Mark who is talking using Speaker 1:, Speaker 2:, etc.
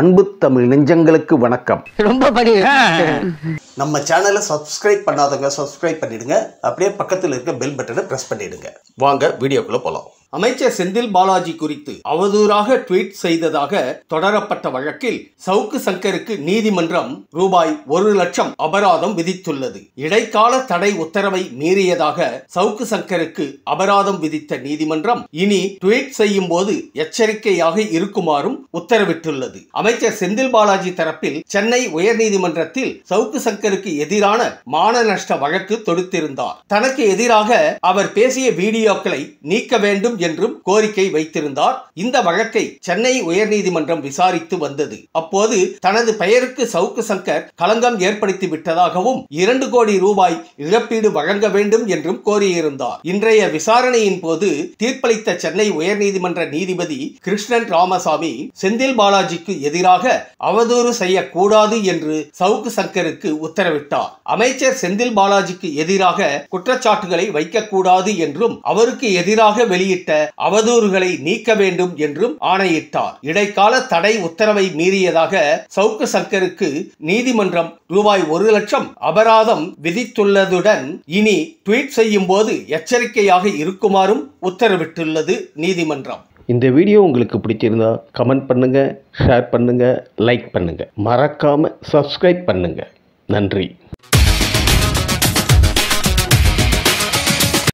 Speaker 1: அன்பு தமிழ் நெஞ்சங்களுக்கு வணக்கம்.
Speaker 2: ரொம்ப படி
Speaker 3: நம்ம சேனலை சப்ஸ்கிரைப் பண்ணாதவங்க சப்ஸ்கிரைப் பண்ணிடுங்க. அப்படியே பக்கத்தில் இருக்க பெல் பட்டனை பிரஸ் பண்ணிடுங்க. வாங்க வீடியோக்குள்ள போலாம். அமைச்சர் செந்தில் பாலாஜி குறித்து அவதூறாக ட்வீட் செய்ததாக தொடரப்பட்ட வழக்கில் சவுக்கு சங்கருக்கு நீதிமன்றம் ரூபாய் ஒரு லட்சம் அபராதம் விதித்துள்ளது. இடைக்கால தடை உத்தரவை மீறியதாக சவுக்கு சங்கருக்கு அபராதம் விதித்த நீதிமன்றம் இனி ட்வீட் செய்யும் போது எச்சரிக்கையாக இருக்குமாறும் உத்தரவிட்டுள்ளது. அமைச்சர் செந்தில் பாலாஜி தரப்பில் சென்னை உயர்நீதிமன்றத்தில் சவுக்கு சங்கருக்கு எதிரான மான நஷ்ட வழக்கு தொடுத்திருந்தார். தனக்கு எதிராக அவர் பேசிய வீடியோக்களை நீக்க வேண்டும் என்றும் கோரிக்கை வைத்திருந்தார். இந்த வழக்கை சென்னை உயர்நீதிமன்றம் விசாரித்து வந்தது. அப்போது தனது பெயருக்கு சவுக்கு சங்கர் களங்கம் ஏற்படுத்தி விட்டதாகவும் இரண்டு கோடி ரூபாய் இழப்பீடு வழங்க வேண்டும் என்றும் கோரியிருந்தார். இன்றைய விசாரணையின் போது தீர்ப்பளித்த சென்னை உயர்நீதிமன்ற நீதிபதி கிருஷ்ணன் ராமசாமி செந்தில் பாலாஜிக்கு எதிராக அவதூறு செய்யக்கூடாது என்று சவுக்கு சங்கருக்கு உத்தரவிட்டார். அமைச்சர் செந்தில் பாலாஜிக்கு எதிராக குற்றச்சாட்டுகளை வைக்கக்கூடாது என்றும் அவருக்கு எதிராக வெளியிட்ட அவதூறுகளை நீக்க வேண்டும் என்றும் ஆணையிட்டார். இடைக்கால தடை உத்தரவை மீறியதாக சவுக்கு சங்கருக்கு நீதிமன்றம் ரூபாய் ஒரு லட்சம் அபராதம் விதித்துள்ளதுடன் இனி ட்வீட் செய்யும் போது எச்சரிக்கையாக இருக்குமாறும் உத்தரவிட்டுள்ளது நீதிமன்றம்.
Speaker 1: இந்த வீடியோ உங்களுக்கு பிடிச்சிருந்தா கமெண்ட் பண்ணுங்க ஷேர் பண்ணுங்க லைக் பண்ணுங்க. மறக்காம சப்ஸ்கிரைப் பண்ணுங்க. நன்றி.